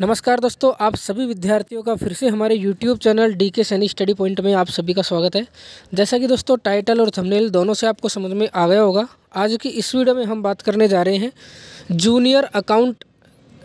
नमस्कार दोस्तों, आप सभी विद्यार्थियों का फिर से हमारे YouTube चैनल डी के सैनी स्टडी पॉइंट में आप सभी का स्वागत है। जैसा कि दोस्तों टाइटल और थंबनेल दोनों से आपको समझ में आ गया होगा। आज की इस वीडियो में हम बात करने जा रहे हैं जूनियर अकाउंट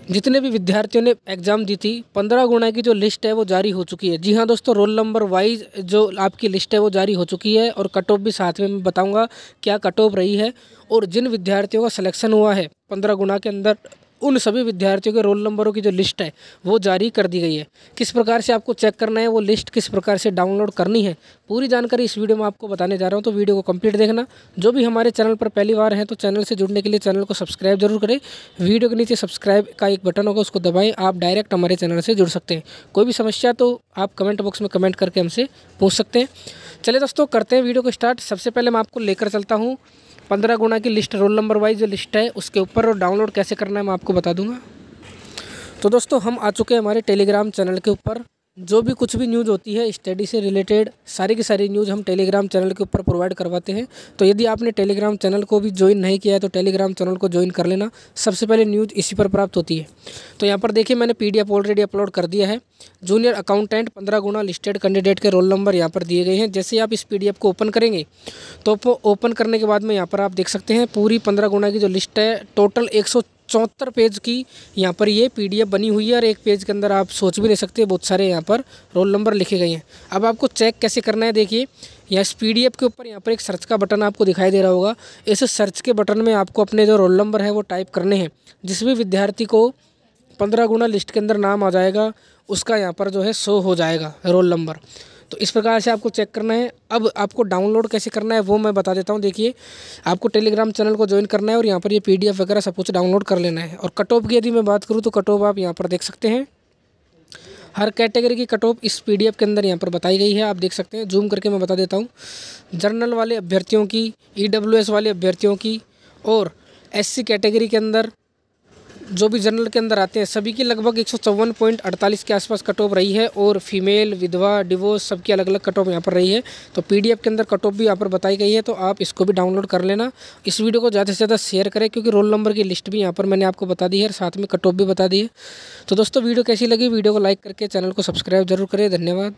जितने भी विद्यार्थियों ने एग्ज़ाम दी थी, पंद्रह गुना की जो लिस्ट है वो जारी हो चुकी है। जी हाँ दोस्तों रोल नंबर वाइज जो आपकी लिस्ट है वो जारी हो चुकी है और कट ऑफ़ भी साथ में मैं बताऊँगा क्या कट ऑफ़ रही है और जिन विद्यार्थियों का सिलेक्शन हुआ है, पंद्रह गुणा के अंदर उन सभी विद्यार्थियों के रोल नंबरों की जो लिस्ट है, वो जारी कर दी गई है। किस प्रकार से आपको चेक करना है, वो लिस्ट किस प्रकार से डाउनलोड करनी है, पूरी जानकारी इस वीडियो में आपको बताने जा रहा हूँ। तो वीडियो को कंप्लीट देखना। जो भी हमारे चैनल पर पहली बार है तो चैनल से जुड़ने के लिए चैनल को सब्सक्राइब ज़रूर करें। वीडियो के नीचे सब्सक्राइब का एक बटन होगा, उसको दबाएँ। आप डायरेक्ट हमारे चैनल से जुड़ सकते हैं। कोई भी समस्या तो आप कमेंट बॉक्स में कमेंट करके हमसे पूछ सकते हैं। चलिए दोस्तों, करते हैं वीडियो को स्टार्ट। सबसे पहले मैं आपको लेकर चलता हूँ। पंद्रह गुना की लिस्ट, रोल नंबर वाइज जो लिस्ट है, उसके ऊपर और डाउनलोड कैसे करना है, मैं आपको बता दूँगा। तो दोस्तों, हम आ चुके हैं हमारे टेलीग्राम चैनल के ऊपर। जो भी कुछ भी न्यूज़ होती है स्टडी से रिलेटेड सारी की सारी न्यूज़ हम टेलीग्राम चैनल के ऊपर प्रोवाइड करवाते हैं। तो यदि आपने टेलीग्राम चैनल को भी ज्वाइन नहीं किया है तो टेलीग्राम चैनल को ज्वाइन कर लेना। सबसे पहले न्यूज़ इसी पर प्राप्त होती है। तो यहाँ पर देखिए, मैंने पीडीएफ ऑलरेडी अपलोड कर दिया है। जूनियर अकाउंटेंट पंद्रह गुना लिस्टेड कैंडिडेट के रोल नंबर यहाँ पर दिए गए हैं। जैसे आप इस पीडीएफ को ओपन करेंगे तो ओपन करने के बाद में यहाँ पर आप देख सकते हैं, पूरी पंद्रह गुना की जो लिस्ट है टोटल एक सौ चौहत्तर पेज की यहाँ पर ये पीडीएफ बनी हुई है और एक पेज के अंदर आप सोच भी नहीं सकते, बहुत सारे यहाँ पर रोल नंबर लिखे गए हैं। अब आपको चेक कैसे करना है, देखिए यहाँ इस पीडीएफ के ऊपर यहाँ पर एक सर्च का बटन आपको दिखाई दे रहा होगा। इस सर्च के बटन में आपको अपने जो रोल नंबर है वो टाइप करने हैं। जिस भी विद्यार्थी को पंद्रह गुना लिस्ट के अंदर नाम आ जाएगा, उसका यहाँ पर जो है शो हो जाएगा रोल नंबर। तो इस प्रकार से आपको चेक करना है। अब आपको डाउनलोड कैसे करना है, वो मैं बता देता हूँ। देखिए, आपको टेलीग्राम चैनल को ज्वाइन करना है और यहाँ पर ये पीडीएफ वगैरह सब कुछ डाउनलोड कर लेना है। और कट ऑफ़ की यदि मैं बात करूँ तो कट ऑफ़ आप यहाँ पर देख सकते हैं। हर कैटेगरी की कट ऑफ़ इस पीडीएफ के अंदर यहाँ पर बताई गई है। आप देख सकते हैं, जूम करके मैं बता देता हूँ। जर्नल वाले अभ्यर्थियों की ईडब्ल्यूएस वाले अभ्यर्थियों की और एससी कैटेगरी के अंदर जो भी जनरल के अंदर आते हैं, सभी की लगभग एक के आसपास कट ऑफ़ रही है और फीमेल विधवा डिवोर्स सबकी अलग अलग कट ऑफ़ यहाँ पर रही है। तो पीडीएफ के अंदर कट ऑफ़ भी यहाँ पर बताई गई है तो आप इसको भी डाउनलोड कर लेना। इस वीडियो को ज़्यादा से ज़्यादा शेयर करें, क्योंकि रोल नंबर की लिस्ट भी यहाँ पर मैंने आपको बता दी है और साथ में कट ऑफ़ भी बता दी है। तो दोस्तों वीडियो कैसी लगी? वीडियो को लाइक करके चैनल को सब्सक्राइब ज़रूर करें। धन्यवाद।